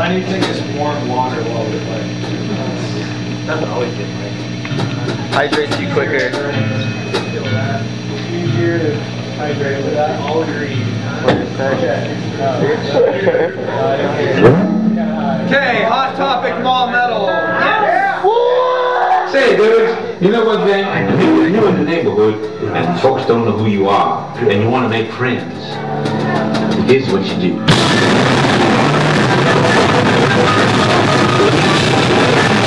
I need to take this warm water while we play. That's always good, right? Hydrates you quicker. Easier to hydrate with that. All green. Okay, hot topic mall metal. Say, dudes, you know one thing? You're new in the neighborhood, and folks don't know who you are, and you want to make friends. Here's what you do. Thank you.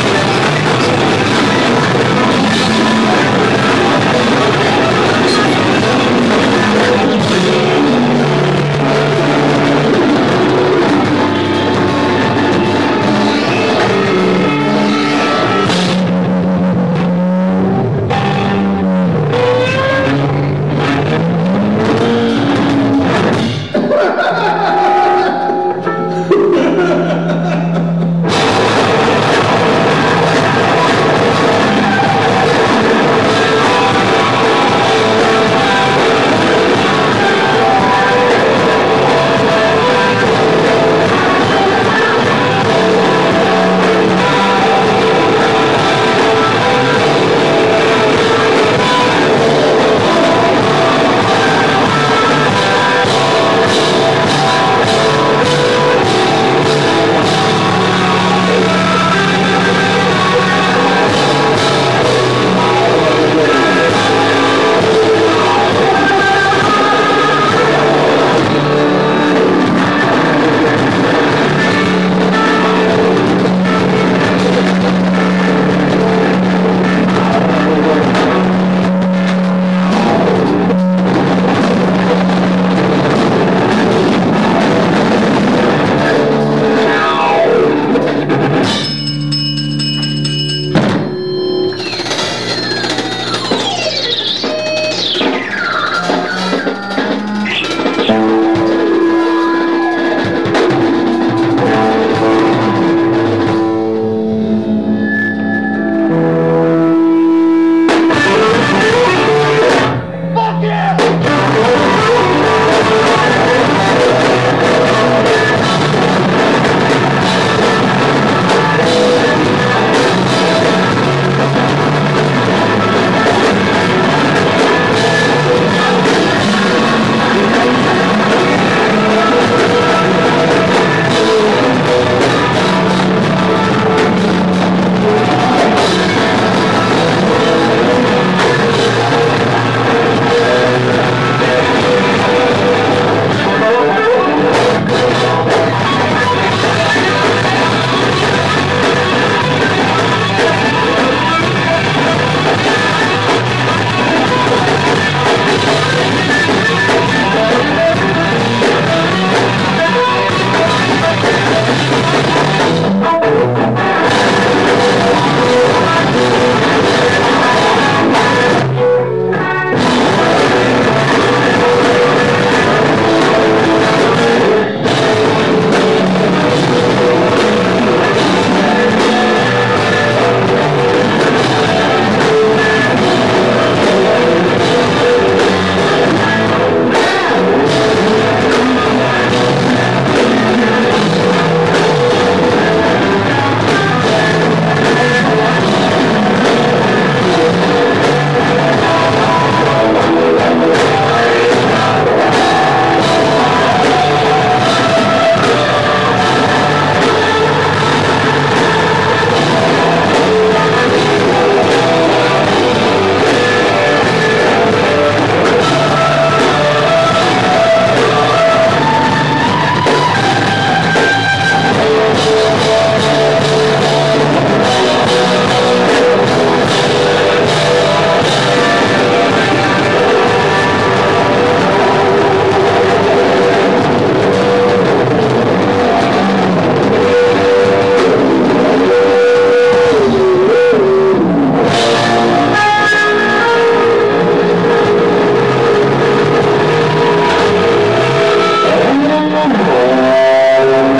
Thank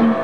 you.